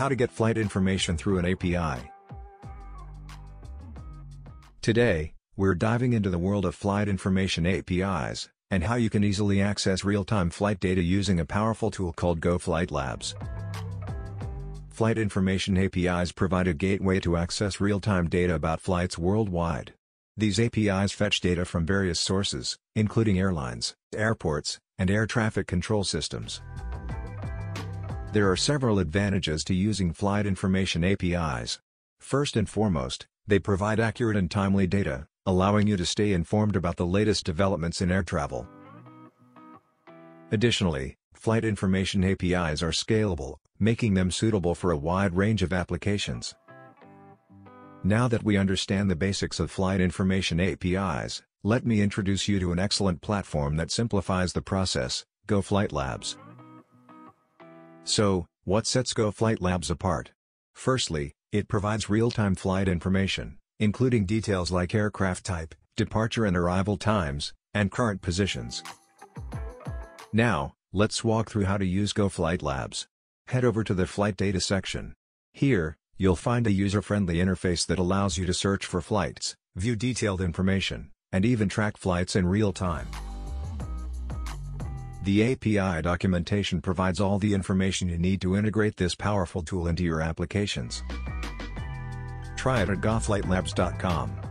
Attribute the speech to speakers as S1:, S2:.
S1: How to get flight information through an API. Today, we're diving into the world of flight information APIs, and how you can easily access real-time flight data using a powerful tool called GoFlight Labs. Flight information APIs provide a gateway to access real-time data about flights worldwide. These APIs fetch data from various sources, including airlines, airports, and air traffic control systems. There are several advantages to using flight information APIs. First and foremost, they provide accurate and timely data, allowing you to stay informed about the latest developments in air travel. Additionally, flight information APIs are scalable, making them suitable for a wide range of applications. Now that we understand the basics of flight information APIs, let me introduce you to an excellent platform that simplifies the process, GoFlight Labs. So, what sets GoFlight Labs apart? Firstly, it provides real-time flight information, including details like aircraft type, departure and arrival times, and current positions. Now, let's walk through how to use GoFlight Labs. Head over to the Flight Data section. Here, you'll find a user-friendly interface that allows you to search for flights, view detailed information, and even track flights in real time. The API documentation provides all the information you need to integrate this powerful tool into your applications. Try it at goflightlabs.com.